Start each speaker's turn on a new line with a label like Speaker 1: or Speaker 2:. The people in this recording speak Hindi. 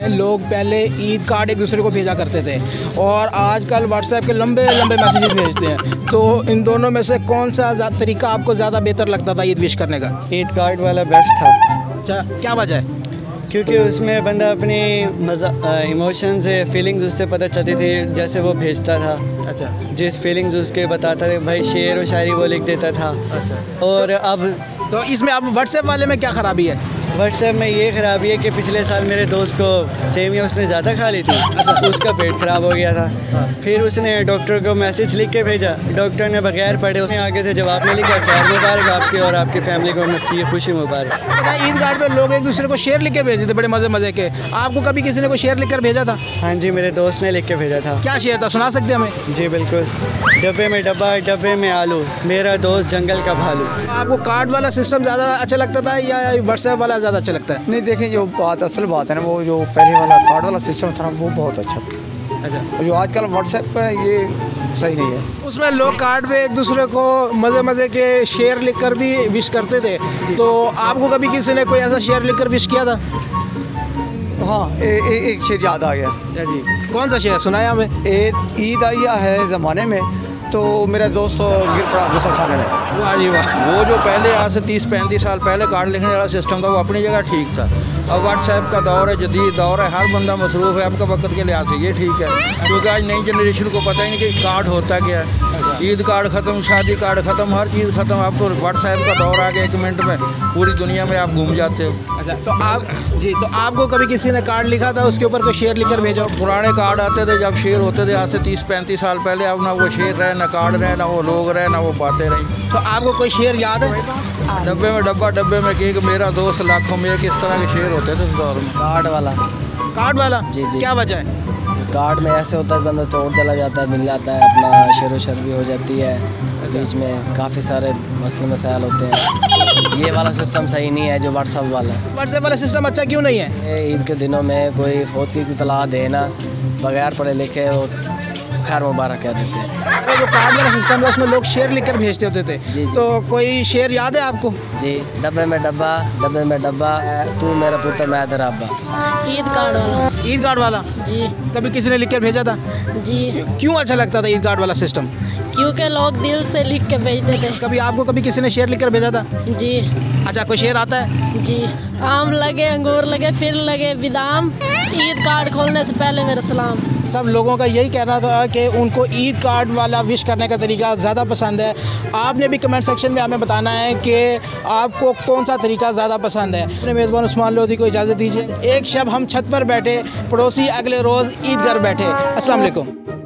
Speaker 1: लोग पहले ईद कार्ड एक दूसरे को भेजा करते थे और आजकल व्हाट्सएप के लंबे लंबे मैसेजेस भेजते हैं। तो इन दोनों में से कौन सा तरीका आपको ज़्यादा बेहतर लगता था ईद विश करने का?
Speaker 2: ईद कार्ड वाला बेस्ट था।
Speaker 1: अच्छा क्या वजह? है
Speaker 2: क्योंकि उसमें बंदा अपनी मज़ा इमोशन से फीलिंग्स उससे पता चलती थी जैसे वो भेजता था।
Speaker 1: अच्छा।
Speaker 2: जिस फीलिंग्स उसके बताता था भाई शेर व शायरी वो लिख देता था।
Speaker 1: अच्छा।
Speaker 2: और अब
Speaker 1: तो इसमें अब व्हाट्सएप वाले में क्या ख़राबी है?
Speaker 2: व्हाट्सएप में ये ख़राबी है कि पिछले साल मेरे दोस्त को सेमिया उसने ज़्यादा खा ली थी। उसका पेट ख़राब हो गया था। फिर उसने डॉक्टर को मैसेज लिख के भेजा। डॉक्टर ने बगैर पढ़े उसने आगे से जवाब नहीं लिखा खैर मुबारक आपकी और आपकी फैमिली को मुफ्ती खुशी मुबारक।
Speaker 1: ईद कार्ड पे लोग एक दूसरे को शेयर लिख के भेजते थे बड़े मज़े मज़े के। आपको कभी किसी ने कोई शेयर लिख कर भेजा था?
Speaker 2: हाँ जी मेरे दोस्त ने लिख के भेजा था।
Speaker 1: क्या शेयर था सुना सकते हमें?
Speaker 2: जी बिल्कुल। डब्बे में डब्बा डब्बे में आलू। मेरा दोस्त जंगल का भालू।
Speaker 1: आपको कार्ड वाला सिस्टम ज़्यादा अच्छा लगता था या व्हाट्सएप वाला ज़्यादा अच्छा लगता है?
Speaker 3: नहीं देखें जो बात असल बात है ना वो जो पहले वाला कार्ड वाला सिस्टम था ना वो बहुत अच्छा था।
Speaker 1: अच्छा।
Speaker 3: जो आजकल व्हाट्सएप पे है, ये सही नहीं है।
Speaker 1: उसमें लोग कार्ड पे एक दूसरे को मज़े मज़े के शेयर लिख कर भी विश करते थे। तो आपको कभी किसी ने कोई ऐसा शेयर लिख कर विश किया था?
Speaker 3: हाँ ए, ए, एक शेर याद आ गया।
Speaker 1: जी। कौन सा शेयर सुनाया हमें।
Speaker 3: ईद आइया है ज़माने में। तो मेरा दोस्त तो गिर पड़ा गुसल खाने में।
Speaker 1: वाह जी वाह।
Speaker 4: वो जो पहले आज से तीस पैंतीस साल पहले कार्ड लिखने वाला सिस्टम था वो अपनी जगह ठीक था। अब व्हाट्सएप का दौर है जदीद दौर है हर बंदा मसरूफ़ है आपका वक्त के लिहाज से ये ठीक है। क्योंकि आज नई जनरेशन को पता ही नहीं कि कार्ड होता क्या है। ईद कार्ड ख़त्म शादी कार्ड ख़त्म हर चीज़ ख़त्म। अब तो व्हाट्सएप का दौर आ गया एक मिनट में पूरी दुनिया में आप घूम जाते हो।
Speaker 1: अच्छा तो आप जी तो आपको कभी किसी ने कार्ड लिखा था? उसके ऊपर कोई शेयर लिख कर भेजा?
Speaker 4: पुराने कार्ड आते थे जब शेर होते थे आज से तीस पैंतीस साल पहले अब ना वो शेर रहे ना कार्ड रहे ना वो लोग रहे ना वो बातें रही।
Speaker 1: तो आपको कोई शेयर याद है?
Speaker 4: डब्बे में डब्बा डब्बे में केक मेरा दोस्त लाखों में एक इस तरह के शेर होते थे उस दौर में।
Speaker 5: कार्ड वाला।
Speaker 1: कार्ड वाला?
Speaker 5: जी, जी।
Speaker 1: क्या वजह है?
Speaker 5: कार्ड में ऐसे होता है बंदा तोड़ चला जाता है मिल जाता है अपना शेर शर भी हो जाती है बीच में काफ़ी सारे मसले मसायल होते हैं। ये वाला सिस्टम सही नहीं है जो व्हाट्सअप वाला है।
Speaker 1: व्हाट्सएप वाला सिस्टम अच्छा क्यों नहीं है?
Speaker 5: ईद के दिनों में कोई फौत की इतला देना बगैर पढ़े लिखे खैर मुबारक कह देते हैं।
Speaker 1: अरे जो कार्ड वाला सिस्टम था उसमें लोग शेर लिख कर भेजते होते थे।
Speaker 5: जी, जी।
Speaker 1: तो कोई शेर याद है आपको?
Speaker 5: जी डब्बे में डब्बा डब्बे में डब्बा तू मेरा पुत्र मैं तेरा अब्बा।
Speaker 6: ईद कार्ड वाला।
Speaker 1: ईद कार्ड वाला?
Speaker 6: जी।
Speaker 1: कभी किसी ने लिख कर भेजा था?
Speaker 6: जी।
Speaker 1: क्यों अच्छा लगता था ईद कार्ड वाला सिस्टम
Speaker 6: क्योंकि लोग दिल से लिख के भेजते थे
Speaker 1: कभी आपको कभी किसी ने शेर लिख कर भेजा था?
Speaker 6: जी।
Speaker 1: अच्छा कोई शेर आता है?
Speaker 6: जी। आम लगे अंगूर लगे फिर लगे बादाम ईद कार्ड खोलने से पहले मेरा सलाम।
Speaker 1: सब लोगों का यही कहना था कि उनको ईद कार्ड वाला विश करने का तरीका ज़्यादा पसंद है। आपने भी कमेंट सेक्शन में हमें बताना है कि आपको कौन सा तरीका ज़्यादा पसंद है। अपने मेज़बान उस्मान लोधी को इजाज़त दीजिए। एक शब हम छत पर बैठे पड़ोसी अगले रोज़ ईद घर बैठे वालेकुम।